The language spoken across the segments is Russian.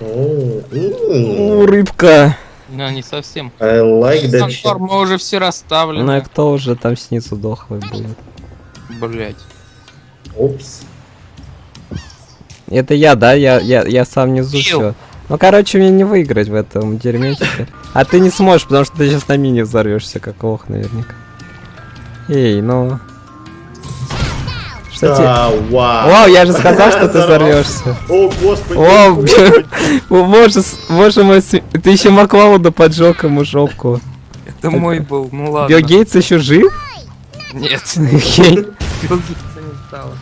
О, У, м, рыбка. Ну, не совсем. I like that Санфор, мы уже все Ну и расставлены. кто уже там снизу дохлый будет? Блять. Опс. Это я, да? Я, я, я сам внизу все. Ну, короче, мне не выиграть в этом дерьме теперь. А ты не сможешь, потому что ты сейчас на мини взорвешься, как лох наверняка. Эй, ну... Что тебе... Да, вау. Вау, я же сказал, что ты взорвешься. О, господи. О, боже, боже мой, ты еще Маклауда поджег ему жопку. Это мой был, ну ладно. Билл Гейтс еще жив? Нет. Окей. Билл Гейтса не стало.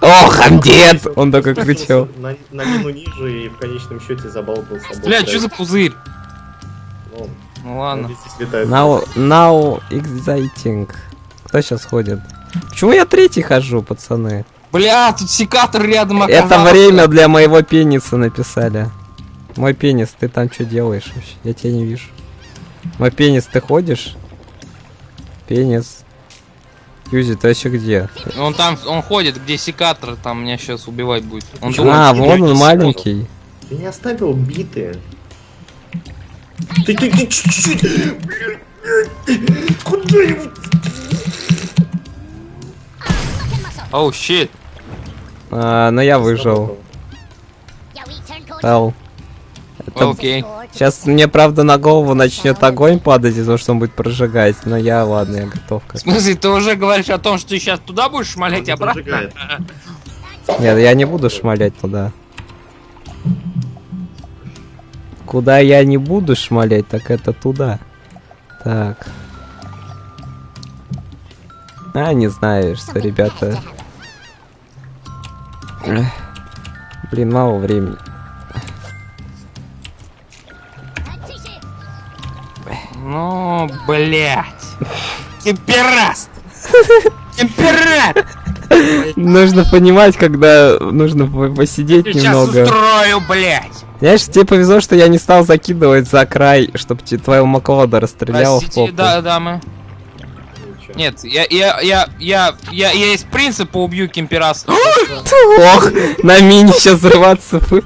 Ох, амдет! Он только кричал. На, на мину ниже и в конечном счете забаловал собой. Бля, что за пузырь? Ну, Ну ладно. Now, now exciting. Кто сейчас ходит? Почему я третий хожу, пацаны? Бля, тут секатор рядом Это оказался. время для моего пениса написали. Мой пенис, ты там что делаешь вообще? Я тебя не вижу. Мой пенис, ты ходишь? Пенис. Юзи, ты вообще где? Он там, он ходит, где секатор, там меня сейчас убивать будет. Он думает, А, вон он маленький. Ты не оставил биты. Ты, ты, ты чуть-чуть. Куда-нибудь. Оу, щит. А, но я выжил. Эл. Это- Окей. Сейчас мне, правда, на голову начнет огонь падать из-за того, что он будет прожигать. Но я, ладно, я готов. В смысле, ты уже говоришь о том, что ты сейчас туда будешь шмалять Он обратно? прожигает. Нет, я не буду шмалять туда. Куда я не буду шмалять, так это туда. Так. А, не знаю, что, ребята. Эх, Блин, мало времени. Ну, блять. Темпераст! Температ! Нужно понимать, когда нужно по- посидеть Сейчас немного. устрою, блять! Знаешь, тебе повезло, что я не стал закидывать за край, чтобы твоего Маклода расстрелял в Простите, попу. да, дамы. Ничего. Нет, я, я, я, я, я, я из принципа убью Кемпераст. Ох, на мини сейчас взрываться будет.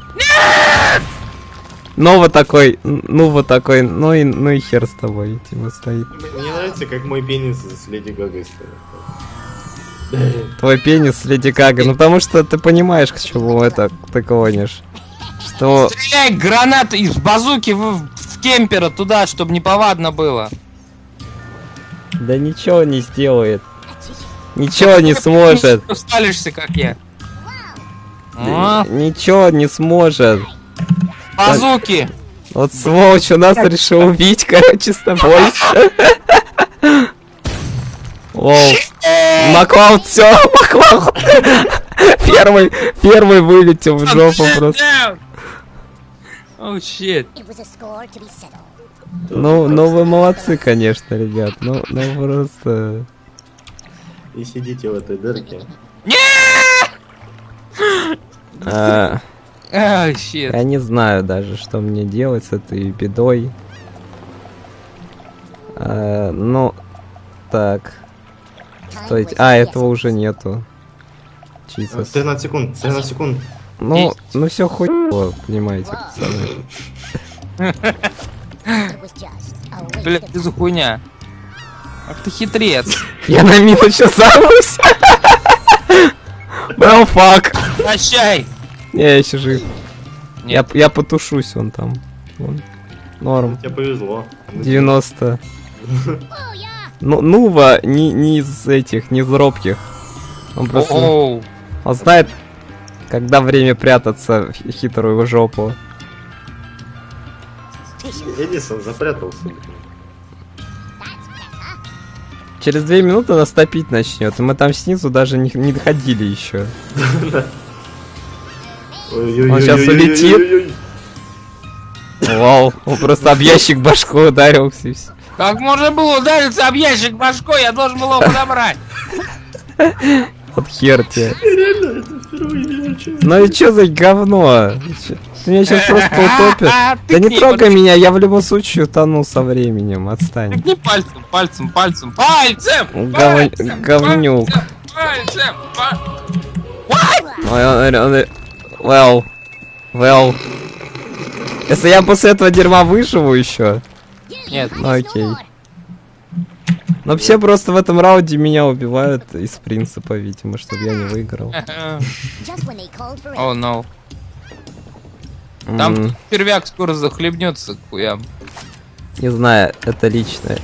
Ну вот такой, ну вот такой, ну и, ну и хер с тобой, типа стоит. Мне нравится, как мой пенис с Леди Гагой стоит. Твой пенис Леди Гага, ну потому что ты понимаешь, к чему это ты клонишь. Что... Стреляй гранаты из базуки в, в кемпера туда, чтобы неповадно было. Да ничего не сделает. Ничего не сможет. Ты Сталишься, как я. А, Ничего не сможет. базуки! Вот сволочь у нас решил убить, короче, с тобой. Воу. Маклауд, все, Маклауд. Первый, первый вылетел в жопу просто. Оу, щит. Ну, ну вы молодцы, конечно, ребят. Ну, ну просто... И сидите в этой дырке. а, я не знаю даже, что мне делать с этой бедой. А, ну, так. Стойте. А, этого уже нету. Jesus. 13 секунд, 13 секунд. Ну, ну все хуево, понимаете, пацаны. Бля, ты за хуйня. Ах ты хитрец. Я на мину сейчас взорвусь. Well, fuck. Прощай. Не, я еще жив. Я, я потушусь вон там. Вон. Норм. Тебе повезло. 90. Ну, Нува не, не из этих, не из робких. Он просто... Он знает, когда время прятаться в хитрую жопу. Эдисон запрятался. Через две минуты нас топить начнет. И мы там снизу даже не, не доходили еще. Он щас улетит. Вау, он просто об ящик башку ударился и все. Как можно было удариться об ящик башкой? Я должен был его подобрать. Вот хер тебе. Ну и чё за говно? Ты меня сейчас просто утопишь. А, Да не трогай меня, я в любом случае утону со временем. Отстань. Тыкни пальцем, пальцем, пальцем, пальцем! Гов- пальцем, говнюк. Пальцем, пальцем. Он- Well. Well. Если я после этого дерьма выживу еще. Нет, Ну окей. Но все просто в этом раунде меня убивают из принципа, видимо, чтобы я не выиграл. О, no. Там М, червяк скоро захлебнется к хуям. Не знаю, это личное.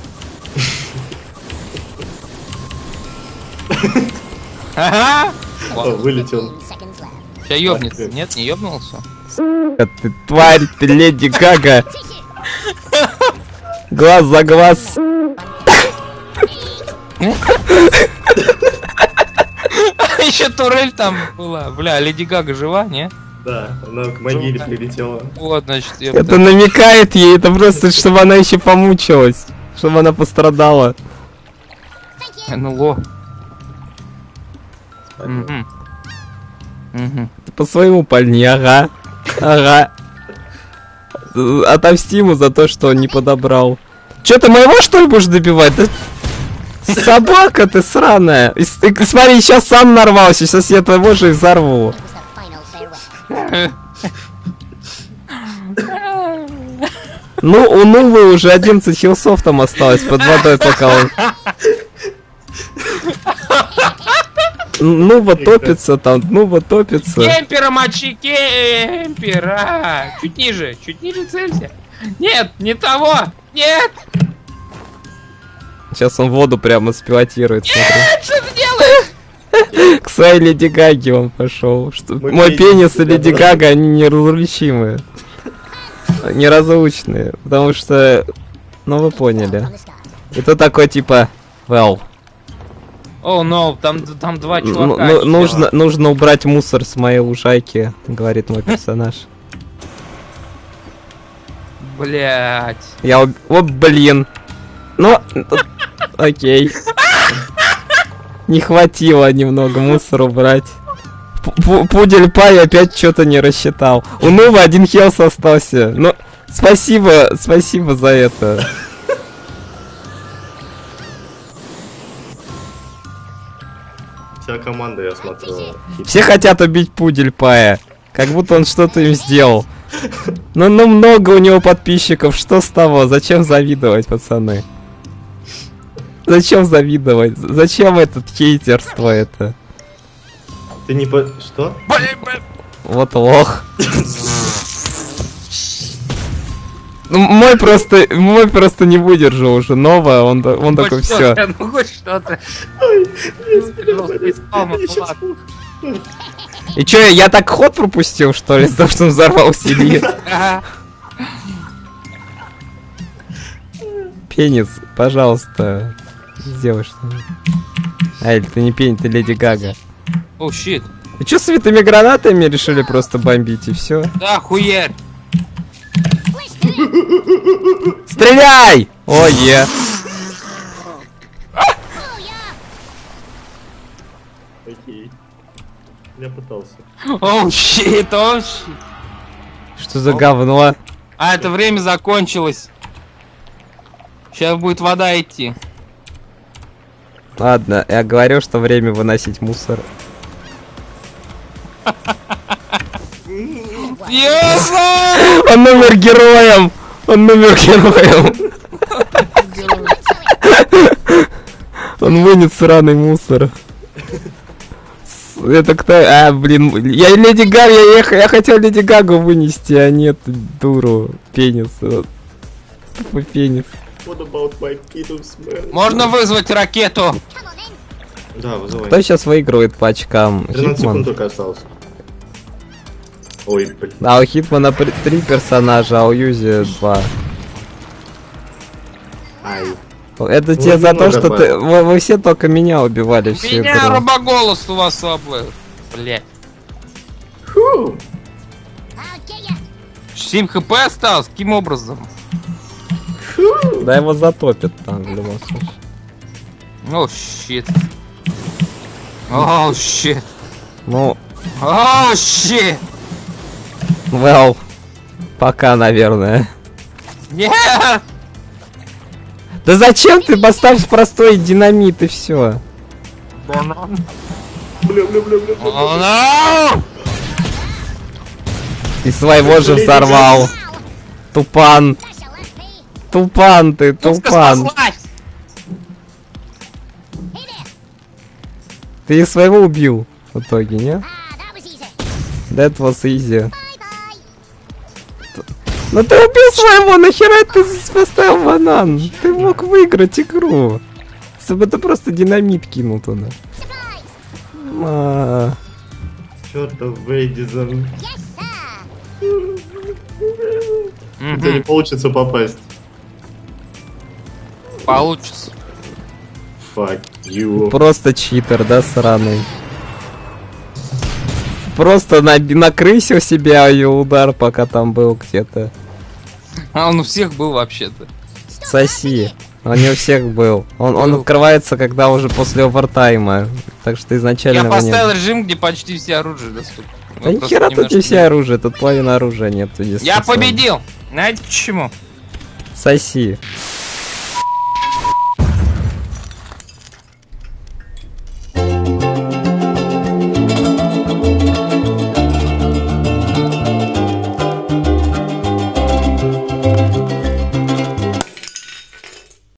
Ага! Вылетел. Сейчас ёбнется. Нет, не ёбнулся? А Ты тварь, ты леди Гага. Глаз за глаз. Еще турель там была. Бля, Леди Гага жива, не? Да, она к могиле прилетела. Вот, значит, Это ёпта. намекает ей, это просто, чтобы она еще помучилась. Чтобы она пострадала. НЛО. Ты по своему пальни, ага. Ага. Отомсти ему за то, что он не подобрал. Че ты моего что ли будешь добивать? Да Собака ты сраная. И и смотри, сейчас сам нарвался, сейчас я твоего же и взорву. Ну, у Нувы уже 11 хилсов там осталось под водой, пока он... Нува топится там, Нува топится. Кемпера мочи, кемпера! Чуть ниже, чуть ниже целься. Нет, не того! Нет! Сейчас он воду прямо спилотирует, смотри. Что ты делаешь? К своей Леди Гаге он пошел. Что... Мой Мой пенис, и Леди. Гага, они неразличимые. Неразлучные. Потому что... Ну вы поняли. Это такой типа... Well. О, ну, там, там два ну- чувака. ну- чела. нужно, нужно убрать мусор с моей лужайки, говорит мой персонаж. Блять. Я... уб- О, блин. Ну... Окей. Не хватило немного мусор убрать. П- Пудель Пай опять что-то не рассчитал. У Нува один хелс остался. Ну, спасибо, спасибо за это. Вся команда, я смотрю. Все хотят убить Пудель Пая. Как будто он что-то им сделал. Ну, ну много у него подписчиков, что с того? Зачем завидовать, пацаны? Зачем завидовать? Зачем этот хейтерство это? Ты не по... Что? Блин, блин. Вот лох. Ну, мой просто, мой просто не выдержал уже. Новое, он, он такой все. Ну, хоть что-то. Ну. И чё, я так ход пропустил, что ли, из-за того, что он взорвался или... Ага. Пенис, пожалуйста, сделай что-нибудь. А, или ты не пенис, ты Леди Гага. О, щит. И чё с витыми гранатами решили просто бомбить и все? Да, хуярь. Стреляй! О, е. Окей. Я пытался. О, щит, о, щит. Что за говно? А, это время закончилось. Сейчас будет вода идти. Ладно, я говорю, что время выносить мусор. Он номер героем! Он номер героем! Он вынес сраный мусор. Это кто? А, блин, я Леди Гага, я, ех- я хотел Леди Гагу вынести, а нет дуру, пенис. пенис. What about my penis, man? Можно вызвать ракету. Да, вызывай. Кто сейчас выигрывает по очкам? 13 секунд Хитман? только осталось. Ой, блин. А у Хитмана три персонажа, а у Юзи два. Ай. Это Ну, тебе за то, что ты... Вы, вы все только меня убивали всю Меня игру. робоголос у вас слабый. Блять. Фу! 7 хп осталось? Каким образом? Да его затопит там в любом случае. О, щит. О, щит. Ну, О, щит. well, пока, наверное. Нет! Да зачем ты поставь простой динамит и все? Банан. Бля, бля, бля, бля. бля. И своего же взорвал. Тупан. Тупан ты, Пуска тупан. Ты и своего убил в итоге, не? That was easy. Ну ты убил своего, нахера ты поставил банан? Ты мог выиграть игру. Если бы ты просто динамит кинул туда. А, Чертов У тебя не получится попасть. Получится. Fuck you. Просто читер, да, сраный? Просто на накрысил себя ее удар, пока там был где-то. А он у всех был вообще-то. Соси. Он не у всех был. Он, он Был. открывается, когда уже после овертайма. Так что изначально Я его нет. поставил режим, где почти все оружие доступно. Да ни хера тут не все оружие, тут половина оружия нет. Я победил! Знаете почему? Соси.